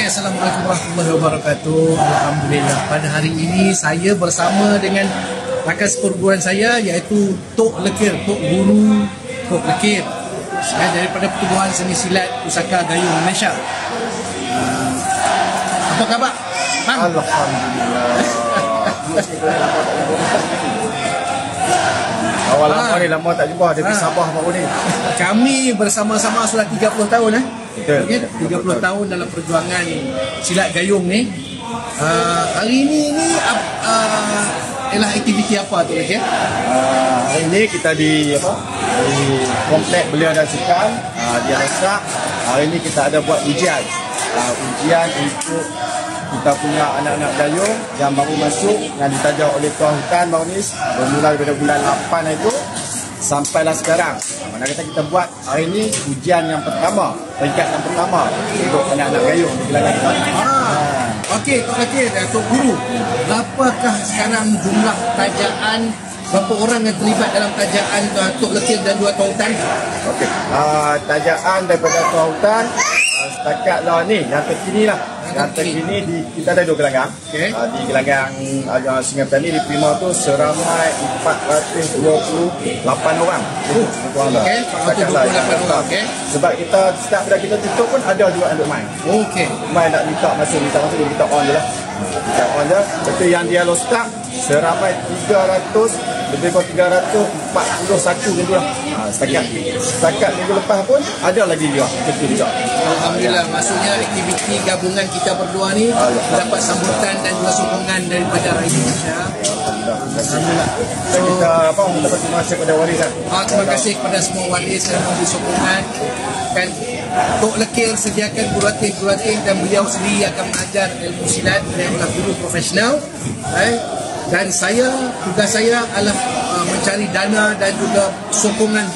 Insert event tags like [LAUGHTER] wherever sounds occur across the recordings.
Okey, Assalamualaikum warahmatullahi wabarakatuh. Alhamdulillah. Pada hari ini saya bersama dengan rakan seperguruan saya iaitu Tok Lekir, Tok Guru Tok Lekir. Saya daripada Pertubuhan Seni Silat Pusaka Gayung Malaysia. Uh, apa khabar? Bang? Alhamdulillah. [LAUGHS] Awal lama ni lama tak jumpa Dia Ah. Sabah baru ni Kami bersama-sama sudah 30 tahun eh. Betul. Okey, 30 tahun dalam perjuangan silat gayung ni. Uh, hari ini ni uh, ialah aktiviti apa tu Lekir? uh, Hari ni kita di apa Di komplek belia dan sukan uh, Di Alasak Hari ni kita ada buat ujian uh, Ujian untuk kita punya anak-anak dayung yang baru masuk yang ditaja oleh Tuan Hutan baru ni bermula daripada bulan 8 itu sampailah sekarang. Mana kata kita buat hari ini ujian yang pertama, peringkat yang pertama untuk anak-anak gayung di Kelantan kita. Ah, okey, Tok Lekir dan Tok Guru. Berapakah sekarang jumlah tajaan berapa orang yang terlibat dalam tajaan uh, Tok Lekir dan dua Tok Tan? Okey. Uh, tajaan daripada Tuan Hutan uh, setakat lah ni yang terkini lah. Yang terkini di kita ada dua gelanggang. Okey. Uh, di gelanggang uh, Sungai Petani di Prima tu seramai 428 orang. Dah. okey, Setakat 428 lah orang, okey. Sebab kita setiap bila kita tutup pun ada juga yang duk main. Okey. Main nak minta masuk, minta masuk, dia minta on je lah. Minta on je. Tu yang dia low start, seramai 300, lebih kurang 341 macam tu lah. Ha, setakat, setakat minggu lepas pun ada lagi juga. Macam tu juga. Alhamdulillah, maksudnya aktiviti gabungan kita berdua ni mendapat sambutan dan juga sokongan daripada rakyat Malaysia. Alhamdulillah. Dan kita apa, mendapat terima kasih kepada waris kan. Ah, terima kasih kepada semua waris yang memberi sokongan dan Tok Lekir sediakan gurating-gurating dan beliau sendiri akan mengajar ilmu silat beliau adalah guru profesional eh? dan saya tugas saya adalah uh, mencari dana dan juga sokongan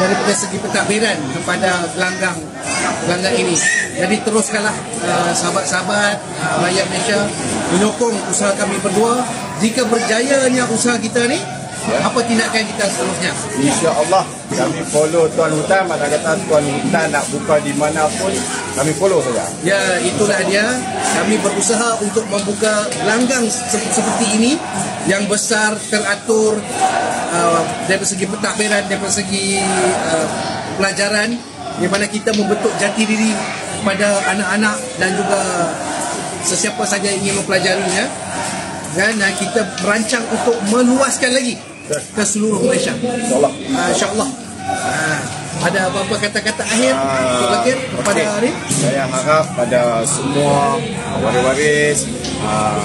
daripada segi pentadbiran kepada gelanggang gelanggang ini jadi teruskanlah uh, sahabat-sahabat uh, rakyat Malaysia menyokong usaha kami berdua jika berjayanya usaha kita ni apa tindakan kita seterusnya Insya Allah kami follow Tuan Hutan. Mana kata Tuan Hutan nak buka di mana pun, kami follow saja. Ya, itulah dia. Kami berusaha untuk membuka gelanggang se- seperti ini yang besar, teratur uh, dari segi pentadbiran, dari segi uh, pelajaran di mana kita membentuk jati diri kepada anak-anak dan juga sesiapa saja yang ingin mempelajarinya dan uh, kita merancang untuk meluaskan lagi ke seluruh Malaysia. InsyaAllah. Uh, InsyaAllah. Uh, ada apa-apa kata-kata akhir Ah, untuk Lakir kepada hari? Saya harap pada semua waris-waris uh,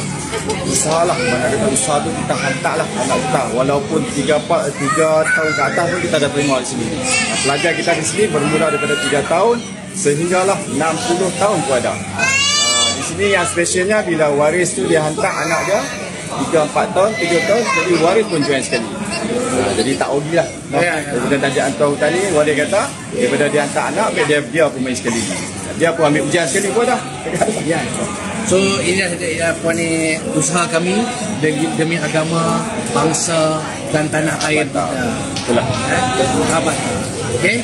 usahalah mana kata usaha tu kita hantarlah anak kita walaupun 3 4 3 tahun ke atas pun kita dah terima di sini. Pelajar kita di sini bermula daripada 3 tahun sehinggalah 60 tahun pun ada. Uh, di sini yang specialnya bila waris tu dia hantar anak dia 3 4 tahun 3 tahun jadi waris pun join sekali. Uh, jadi tak rugi lah. No? Ya, ya. Daripada tajak hantar tadi, waris kata daripada dia hantar anak, biar dia dia pun main sekali. Dia pun ambil ujian sekali pun dah. [LAUGHS] Ya. So ini adalah apa ni usaha kami demi, demi agama, bangsa dan tanah air kita. Itulah. Eh? Sahabat. Okey.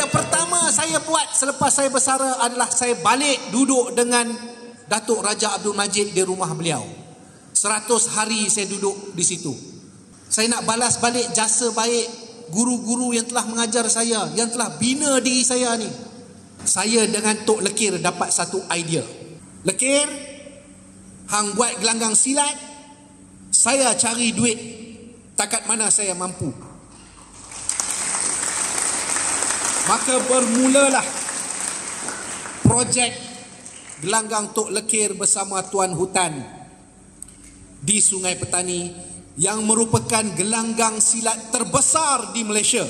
Benda pertama saya buat selepas saya bersara adalah saya balik duduk dengan Datuk Raja Abdul Majid di rumah beliau. 100 hari saya duduk di situ. Saya nak balas balik jasa baik guru-guru yang telah mengajar saya, yang telah bina diri saya ni. Saya dengan Tok Lekir dapat satu idea. Lekir, hang buat gelanggang silat, saya cari duit setakat mana saya mampu. Maka bermulalah projek gelanggang Tok Lekir bersama Tuan Hutan di Sungai Petani yang merupakan gelanggang silat terbesar di Malaysia